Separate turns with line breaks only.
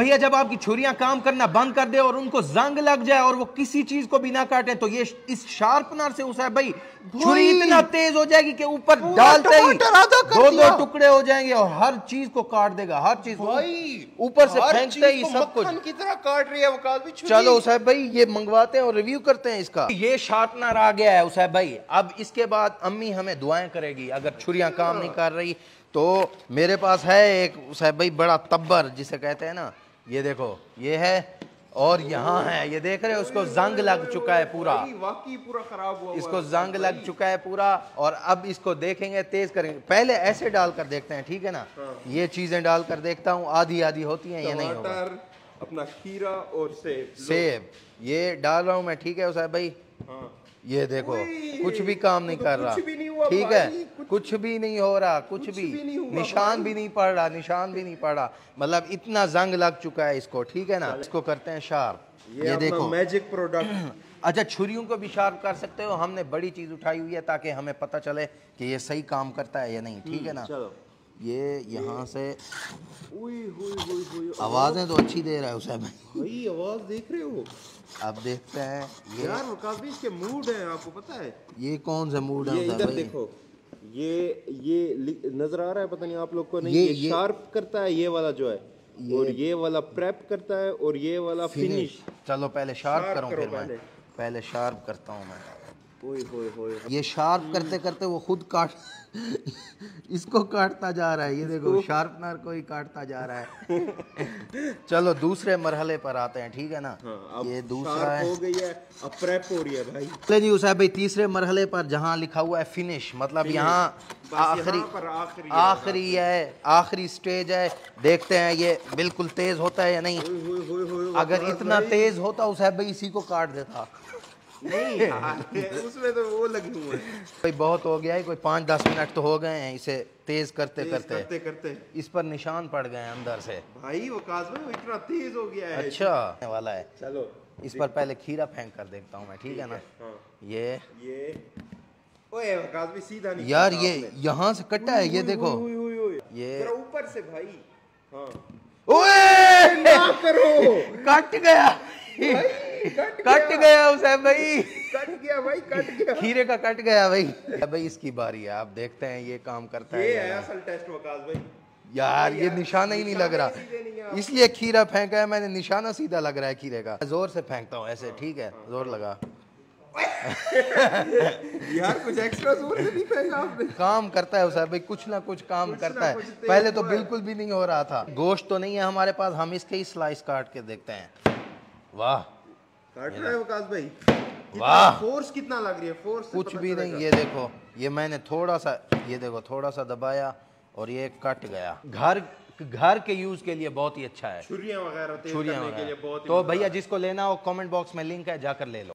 भैया जब आपकी छुरियाँ काम करना बंद कर दे और उनको जंग लग जाए और वो किसी चीज़ को भी ना काटे तो ये इस शार्पनर से उसे भाई छुरी इतना तेज हो जाएगी कि ऊपर डालते ही दो दो टुकड़े हो जाएँगे और हर चीज़ को काट देगा हर चीज़ ऊपर से फेंकते ही सब कुछ।
मक्खन की तरह काट रही है वकास भी
चलो उसे भाई ये मंगवाते हैं और रिव्यू करते हैं इसका। ये शार्पनर आ गया है उसे भाई। अब इसके बाद अम्मी हमें दुआएँ करेगी अगर छुरियाँ काम नहीं कर रही तो मेरे पास है एक उसे भाई बड़ा तब्बर जिसे कहते हैं ना ये देखो ये है और यहाँ है। ये देख रहे हो उसको जंग लग चुका है पूरा।
वाकई पूरा खराब हुआ
इसको जंग लग चुका है पूरा और अब इसको देखेंगे तेज करेंगे। पहले ऐसे डालकर देखते हैं ठीक है ना? ये चीज़ें डालकर देखता हूँ आधी आधी होती हैं ये नहीं होगा?
अपना खीरा और सेब।
सेब। ये डाल रहा हूँ मैं ठीक है उसे भाई?
हाँ।
ये देखो कुछ भी काम नहीं
तो
कर
कुछ
रहा।
हुआ
ठीक है
कुछ-
भी नहीं हो रहा कुछ
कुछ
भी।
भी नहीं हुआ
निशान। भी नहीं पड़ रहा निशान भी नहीं पड़ रहा। मतलब इतना जंग लग चुका है इसको ठीक है ना? इसको करते हैं शार्प
ये,
ये देखो।
मैजिक प्रोडक्ट
अच्छा छुरियों को भी शार्प कर सकते हो। हमने बड़ी चीज़ उठाई हुई है ताकि हमें पता चले कि ये सही काम करता है या नहीं ठीक है ना?
चलो।
ये यहाँ से आवाज़ें तो अच्छी दे रहा है उसे भाई
भाई आवाज़ देख रहे हो?
अब देखते हैं ये
यार भी इसके मूड है आपको पता है।
ये कौन सा मूड है
इधर देखो ये ये नज़र आ रहा है पता नहीं आप लोग को नहीं
ये-
ये,
ये-
शार्प करता है ये वाला जो है। और ये वाला प्रेप करता है और ये वाला फिनिश
चलो पहले शार्प
शार्प
करूँ फिर मैं।
पहले।
शार्प करता हूँ मैं।
ओए होए होए
ये शार्प करते करते वो खुद काट इसको काटता जा रहा है ये देखो शार्पनर को ही काटता जा रहा है। चलो दूसरे मरहले पर आते हैं ठीक है ना?
हाँ, अब
ये दूसरा है
हो। गई है अब प्रेप हो रही है भाई।
चले जी उसाब भाई तीसरे मरहले पर जहाँ लिखा हुआ है फिनिश मतलब यहाँ आखिरी
आखिरी है।
आखिरी स्टेज है। देखते हैं ये बिल्कुल तेज होता है या नहीं। अगर इतना तेज होता उसाब भाई इसी को काट देता।
नहीं उसमें तो वो लगे हुए हैं।
भाई बहुत हो गया है कोई पाँच दस मिनट तो हो गए हैं इसे तेज करते
तेज
करते।
करते करते।
इस पर निशान पड़ गए हैं अंदर से।
भाई वकास भाई वो इतना तेज हो गया है।
अच्छा। वाला है।
चलो
इस पर पहले खीरा फेंक कर देखता हूँ मैं ठीक है ना?
हाँ
ये।
ये। ओए भी सीधा नहीं
यार ये यहाँ से कटा है ये देखो। ये-
ऊपर से भाई हाँ।
ओए!
ना करो।
कट गया।
कट गया।
गया उसे भाई।
कट गया भाई कट गया।
खीरे का कट गया भाई। भाई इसकी बारी है आप देखते हैं ये काम करता है
ये है। असल टेस्ट वकास भाई।
यार ये निशाना ही नहीं लग रहा। इसलिए खीरा फेंका है मैंने निशाना सीधा लग रहा है खीरे का। ज़ोर से फेंकता हूँ ऐसे ठीक है ज़ोर लगा।
यार कुछ एक्स्ट्रा ज़ोर से नहीं फेंका आपने।
काम करता है उसे भाई कुछ ना कुछ काम
कुछ
करता है। पहले तो बिल्कुल भी नहीं हो रहा था। गोश्त तो नहीं है हमारे पास हम इसके ही स्लाइस काट के देखते हैं। वाह।
काट रहा है वकास भाई।
वाह।
फोर्स कितना लग रही है फोर्स
कुछ भी नहीं ये देखो ये मैंने थोड़ा सा ये देखो थोड़ा सा दबाया और ये कट गया। घर घर के यूज़ के लिए बहुत ही अच्छा है।
छुरियाँ वगैरह
छुरियाँ
के लिए बहुत ही
तो भैया जिसको लेना हो कमेंट बॉक्स में लिंक है जाकर ले लो।